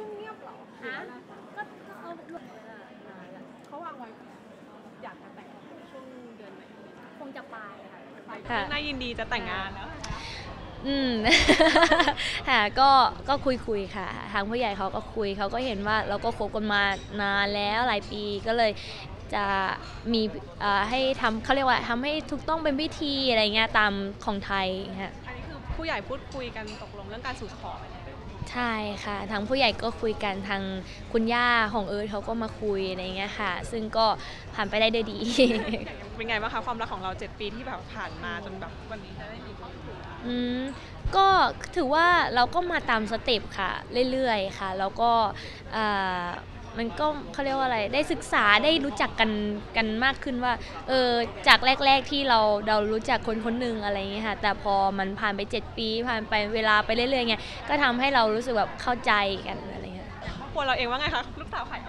ซุ่มเงียบเหรอฮะก็ก็เขารวมเวลานานแล้วเขาวางไว้อยากจะแต่งช่วงเดือนไหนคงจะปลายค่ะไปค่ะ น่ายินดีจะแต่งงานแล้ว อืม ค่ะก็ก็คุยคุยๆค่ะ ทางผู้ใหญ่เขาก็คุยเขาก็เห็นว่าเราก็คบกันมานานแล้วหลายปีก็เลยจะมีเอ่อให้ทำเขาเรียกว่าทำให้ถูกต้องเป็นพิธีอะไรเงี้ยตามของไทยค่ะ อันนี้คือผู้ใหญ่พูดคุยกันตกลงเรื่องการสู่ขอไหม ใช่ค่ะ ทางผู้ใหญ่ก็คุยกันทางคุณย่าของเอิร์ธเขาก็มาคุยอะไรเงี้ยค่ะ ซึ่งก็ผ่านไปได้ด้วยดี เป็นไงบ้างคะความรักของเรา7ปีที่แบบผ่านมาจนแบบวันนี้จะได้มีครอบครัวอืมก็ถือว่าเราก็มาตามสเต็ปค่ะ เรื่อยๆค่ะ แล้วก็อ่า มันก็เขาเรียกว่าอะไรได้ศึกษาได้รู้จักกันกันมากขึ้นว่าเออจากแรก ๆที่เราเรารู้จักคนคนหนึ่งอะไรอย่างเงี้ยค่ะแต่พอมันผ่านไป 7 ปี ผ่านไปเวลาไปเรื่อยๆเงี้ยก็ทำให้เรารู้สึกแบบเข้าใจกันอะไรเงี้ยครอบครัวเราเองว่าไงคะลูกสาวขาย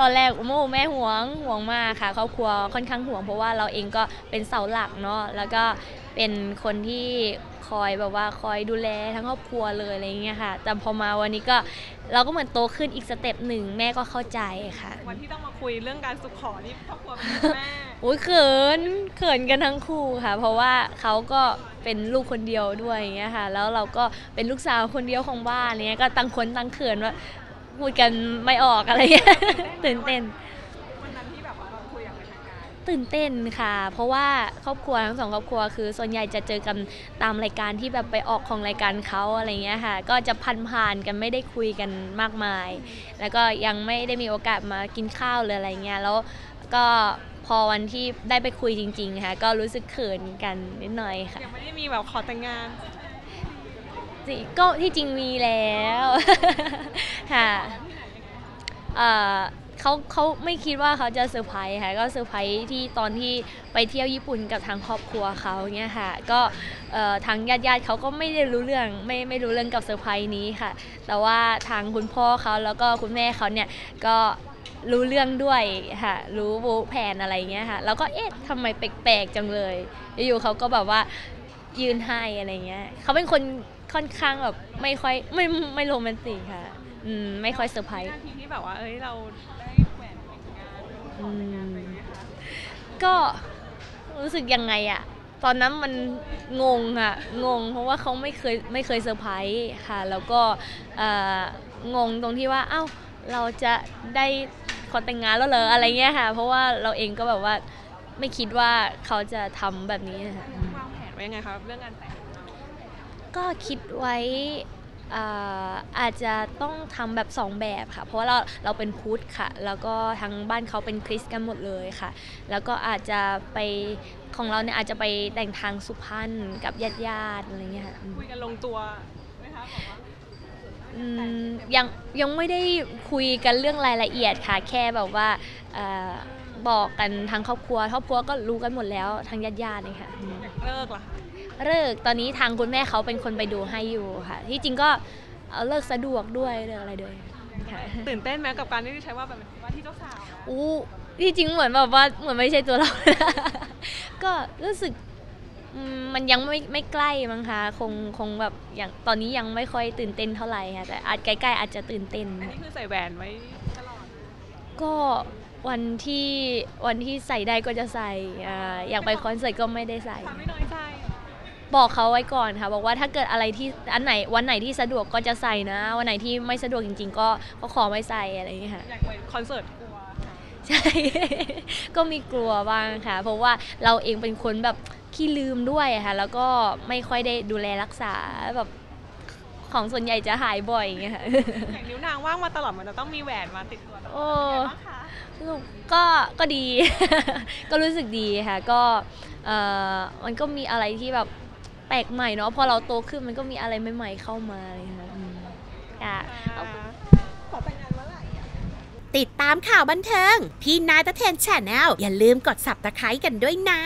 ตอนแรกโมแม่ห่วงห่วงมากค่ะ ครอบครัวค่อนข้างห่วง เพราะว่าเราเองก็เป็นเสาหลักเนาะแล้วก็เป็นคนที่คอยแบบว่าคอยดูแลทั้งครอบครัวเลยอะไรอย่างเงี้ยค่ะ แต่พอมาวันนี้ก็เราก็เหมือนโตขึ้นอีก step หนึ่งแม่ก็เข้าใจค่ะ วันที่ต้องมาคุยเรื่องการสู่ขอนี่ครอบครัวเป็นแม่โอ้ยเขินเขินกันทั้งคู่ค่ะ เพราะว่าเขาก็เป็นลูกคนเดียวด้วยอย่างเงี้ยค่ะ แล้วเราก็เป็นลูกสาวคนเดียวของบ้านเนี้ยก็ตั้งคนตั้งเขินว่า พูดกันไม่ออกอะไรเงี้ยตื่นเต้น วันนั้นที่แบบว่าเราคุยอย่างเป็นทางการตื่นเต้นค่ะ เพราะว่าครอบครัวทั้งสองครอบครัวคือ ส่วนใหญ่จะเจอกันตามรายการที่แบบไปออกของรายการเขาอะไรเงี้ยค่ะ ก็จะพันผ่านๆกันไม่ได้คุยกันมากมาย แล้วก็ยังไม่ได้มีโอกาสมากินข้าวเลยอะไรเงี้ยแล้วก็พอวันที่ได้ไปคุยจริงๆค่ะก็รู้สึกเขินกันนิดหน่อยค่ะ ยังไม่ได้มีแบบขอแต่งงาน จริงก็ที่จริงมีแล้ว ค่ะเอ่อเขาเขาไม่คิดว่าเขาจะเซอร์ไพรส์ค่ะก็เซอร์ไพรส์ที่ตอนที่ไปเที่ยวญี่ปุ่นกับทางครอบครัวเขาเนี่ยค่ะก็เอ่อทางญาติญาติๆเขาก็ไม่ได้รู้เรื่องไม่ไม่รู้เรื่องกับเซอร์ไพรส์นี้ค่ะ แต่ว่าทางคุณพ่อเขาแล้วก็คุณแม่เขาเนี่ยก็รู้เรื่องด้วยค่ะ รู้วูแผนอะไรเงี้ยค่ะ แล้วก็เอ๊ะทำไมแปลกๆจังเลย อยู่ๆเขาก็แบบว่า ยืนให้อะไรเงี้ยเขาเป็นคนค่อนข้างแบบไม่ค่อยไม่ไม่โรแมนติกค่ะอืมไม่ค่อยเซอร์ไพรส์นาทีที่แบบว่า เอ้ย เราได้แหวนแต่งงานอืมอะไรอย่างเงี้ยค่ะก็รู้สึกยังไงอะตอนนั้นมันงงอะงง เพราะว่าเขาไม่เคยไม่เคยเซอร์ไพรส์ค่ะ แล้วก็เอ่องงตรงที่ว่า เอ้า เราจะได้ขอแต่งงานแล้วเหรออะไรเงี้ยค่ะ เพราะว่าเราเองก็แบบว่าไม่คิดว่าเขาจะทำแบบนี้ค่ะวางแผนไว้ยังไงครับเรื่องงานแต่งก็คิดไว้อ่าอาจจะต้องทำแบบสองแบบค่ะ เพราะว่าเราเราเป็นพุทธค่ะ แล้วก็ทางบ้านเขาเป็นคริสต์กันหมดเลยค่ะ แล้วก็อาจจะไปของเราเนี่ยอาจจะไปแต่งทางสุพรรณกับญาติญาติๆอะไรเงี้ยค่ะอืมคุยกันลงตัวไหมคะบอกว่าอืมยังยังไม่ได้คุยกันเรื่องรายละเอียดค่ะ แค่แบบว่าเอ่อบอกกันทางครอบครัว ครอบครัวก็รู้กันหมดแล้วทางญาติญาติๆเลยค่ะอืม เลิกเหรอคะเลิกตอนนี้ทางคุณแม่เขาเป็นคนไปดูให้อยู่ค่ะ ที่จริงก็เอ่อเลิกสะดวกด้วยเรื่องอะไรด้วยค่ะตื่นเต้นไหมกับการที่ใช้ว่าแบบว่าที่เจ้าสาวนะอู้ที่จริงเหมือนแบบว่าเหมือนไม่ใช่ตัวเรา ก็รู้สึกอืมมันยังไม่ไม่ใกล้มั้งคะคงคงแบบอย่างตอนนี้ยังไม่ค่อยตื่นเต้นเท่าไหร่ค่ะแต่อาจใกล้ๆอาจจะตื่นเต้นอันนี้คือใส่แหวนไว้ตลอดก็ วันที่วันที่ใส่ได้ก็จะใส่อ่าอยากไปคอนเสิร์ตก็ไม่ได้ใส่ ทำไม่น้อยใจบอกเขาไว้ก่อนค่ะ บอกว่าถ้าเกิดอะไรที่อันไหนวันไหนที่สะดวกก็จะใส่นะ วันไหนที่ไม่สะดวกจริง ๆ ก็ก็ขอไม่ใส่อะไรอย่างเงี้ยค่ะ อยากไปคอนเสิร์ตกลัวใช่ ก็มีกลัวบ้างค่ะ เพราะว่าเราเองเป็นคนแบบขี้ลืมด้วยอะค่ะ แล้วก็ไม่ค่อยได้ดูแลรักษาแบบของส่วนใหญ่จะหายบ่อยอย่างเงี้ยค่ะ อย่างนิ้วนางว่างมาตลอดมันจะต้องมีแหวนมาติดตัวตลอดโอ้ เป็นไงบ้างคะ ก็ก็ดี ก็รู้สึกดีค่ะก็มันก็มีอะไรที่แบบแปลกใหม่เนาะพอเราโตขึ้นมันก็มีอะไรใหม่ๆเข้ามาเลยค่ะอะขอแต่งงานเมื่อไหร่ติดตามข่าวบันเทิง พี่นายตะเทนแชนแนลอย่าลืมกด subscribe กันด้วยนะ